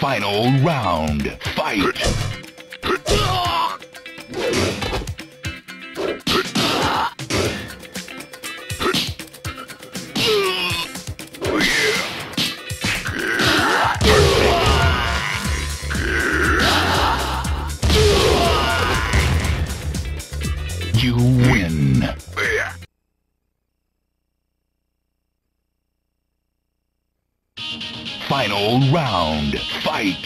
Final round. Fight. Final round. Fight.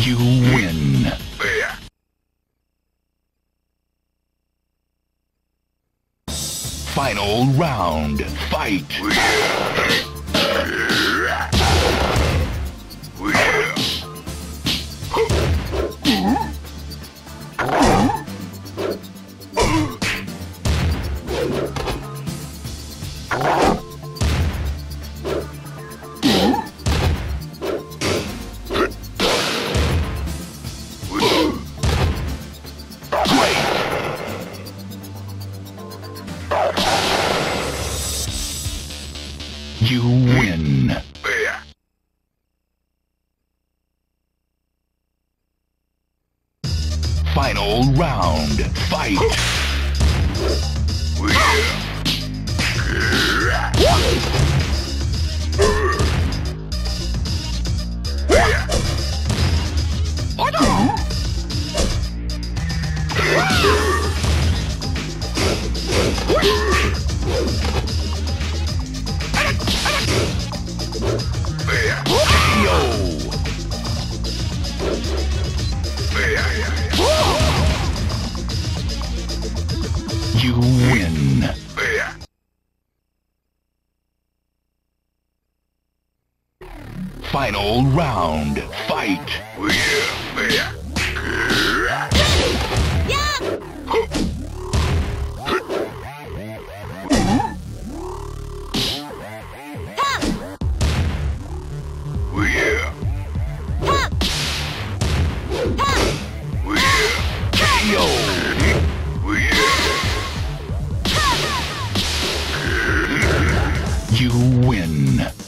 You win. Final round. Fight. You win. Final round. Fight. Final round. Fight. You win.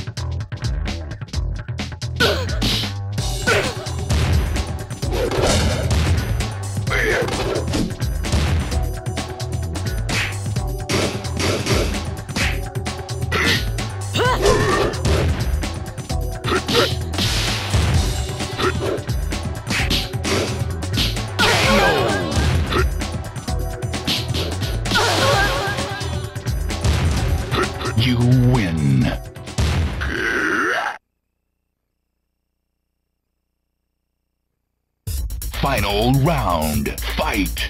You win. Final round. Fight.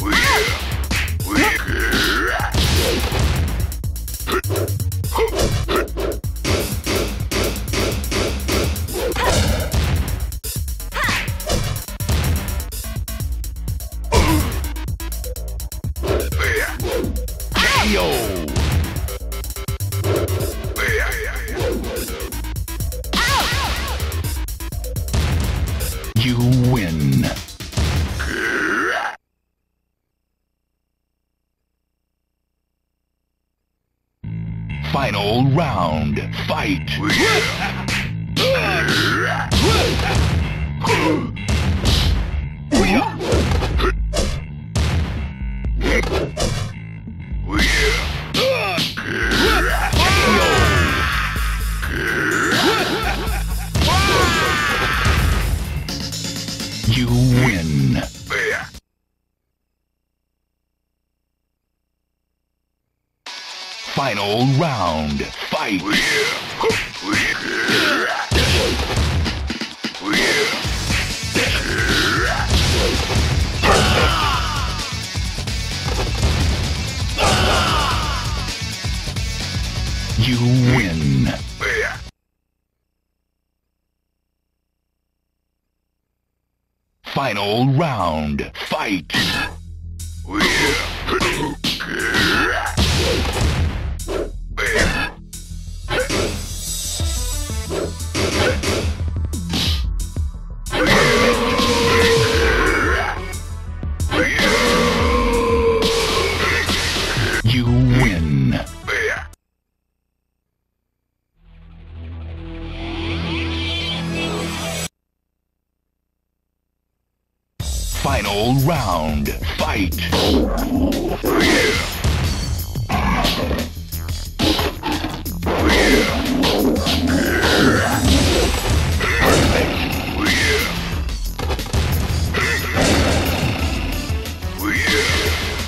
KO. Final round. Fight. You win. final round. Fight! You win. Final round. Fight! Round. Fight.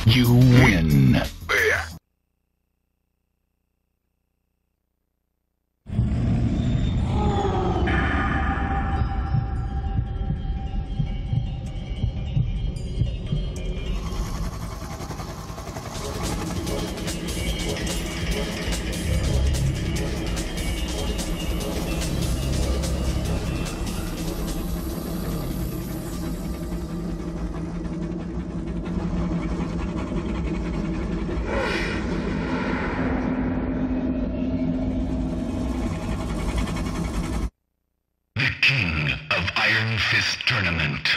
You win. King of Iron Fist Tournament.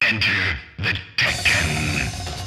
Enter the Tekken.